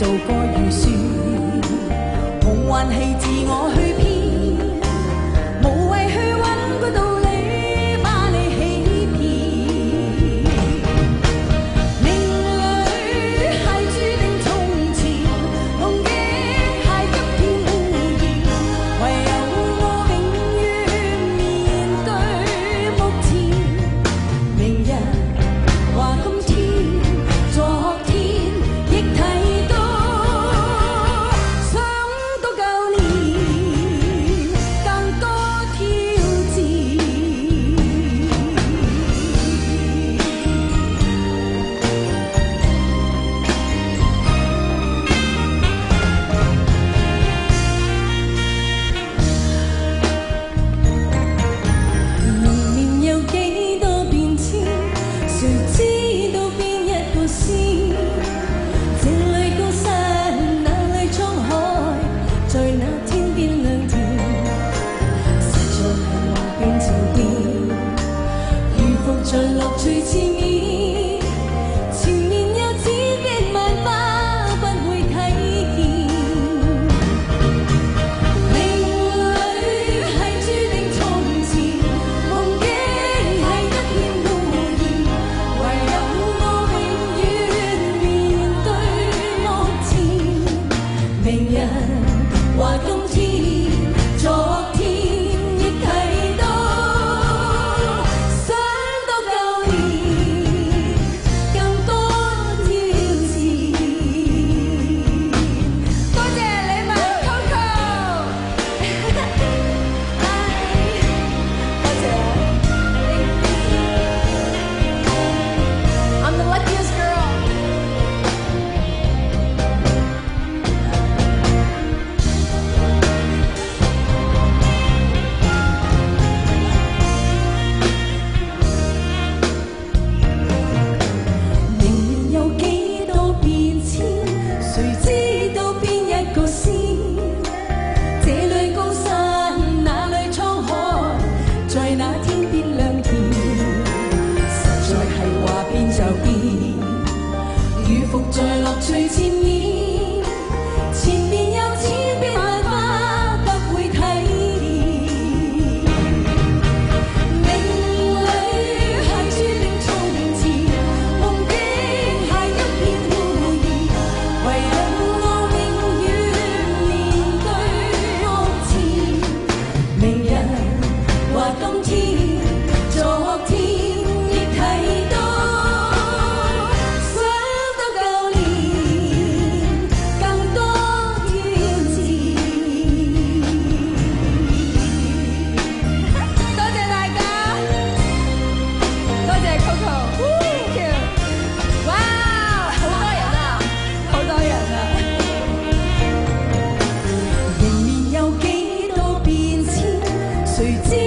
Dẫu? 복잡 谁知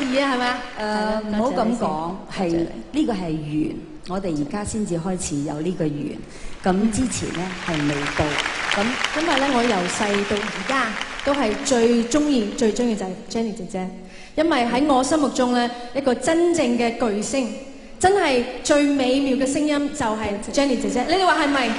意啊，系咪啊？誒，唔好咁講，係呢個係緣，我哋而家先至開始有呢個緣。咁之前咧係未到。咁因為咧，我由細到而家都係最中意、最中意就係 Jenny 姐姐。因為喺我心目中咧，一個真正嘅巨星，真係最美妙嘅聲音就係 Jenny 姐姐。你哋話係咪？